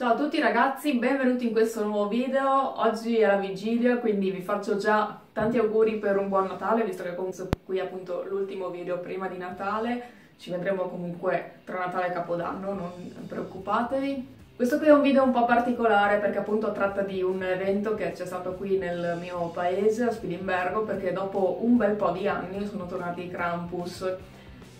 Ciao a tutti ragazzi, benvenuti in questo nuovo video. Oggi è la vigilia, quindi vi faccio già tanti auguri per un buon Natale, visto che comunque qui è appunto l'ultimo video prima di Natale. Ci vedremo comunque tra Natale e Capodanno, non preoccupatevi. Questo qui è un video un po' particolare perché appunto tratta di un evento che c'è stato qui nel mio paese, a Spilimbergo, perché dopo un bel po' di anni sono tornati i Krampus.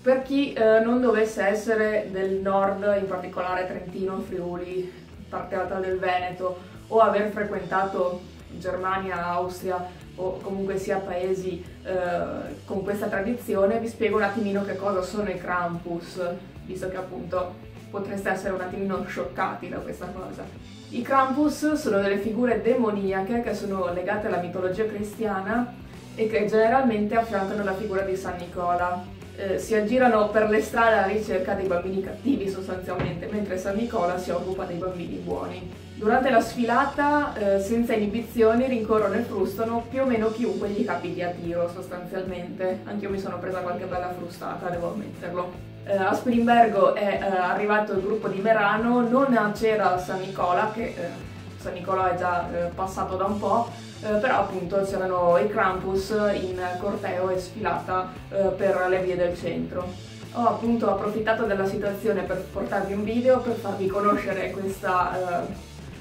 Per chi eh, non dovesse essere del nord, in particolare Trentino, Friuli, parte alta del Veneto o aver frequentato Germania, Austria o comunque sia paesi eh, con questa tradizione, vi spiego un attimino che cosa sono i Krampus, visto che appunto potreste essere un attimino scioccati da questa cosa. I Krampus sono delle figure demoniache che sono legate alla mitologia cristiana e che generalmente affiancano la figura di San Nicola, eh, si aggirano per le strade alla ricerca dei bambini cattivi sostanzialmente, mentre San Nicola si occupa dei bambini buoni. Durante la sfilata, eh, senza inibizioni, rincorrono e frustano più o meno chiunque gli capiti a tiro sostanzialmente. Anch'io mi sono presa qualche bella frustata, devo ammetterlo. Eh, a Spilimbergo è eh, arrivato il gruppo di Merano, non c'era San Nicola, che eh, San Nicola è già eh, passato da un po', eh, però appunto c'erano i Krampus in corteo e sfilata eh, per le vie del centro. Ho appunto approfittato della situazione per portarvi un video, per farvi conoscere questa eh,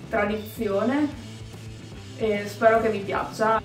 tradizione e spero che vi piaccia.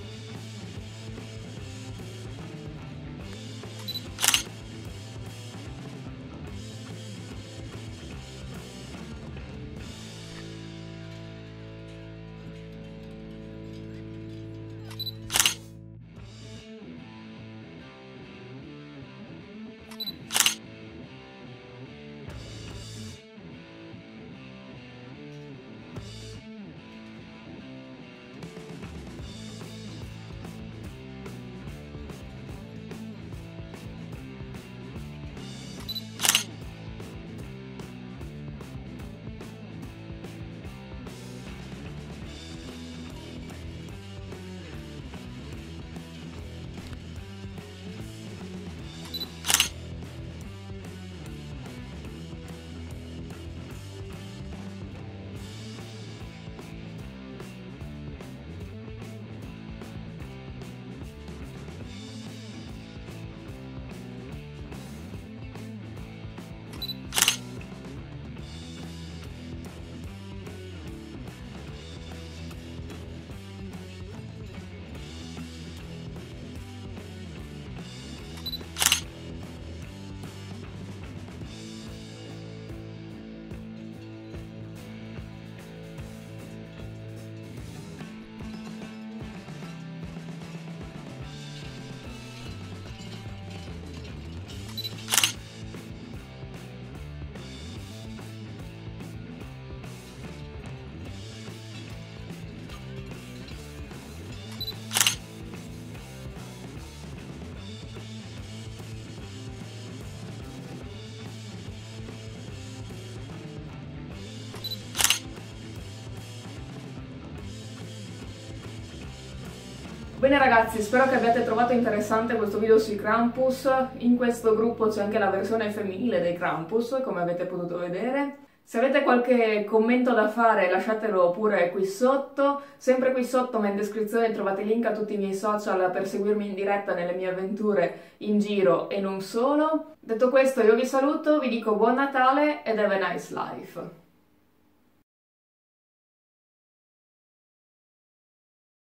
Bene ragazzi, spero che abbiate trovato interessante questo video sui Krampus. In questo gruppo c'è anche la versione femminile dei Krampus, come avete potuto vedere. Se avete qualche commento da fare lasciatelo pure qui sotto, sempre qui sotto ma in descrizione trovate il link a tutti i miei social per seguirmi in diretta nelle mie avventure in giro e non solo. Detto questo io vi saluto, vi dico buon Natale ed have a nice life!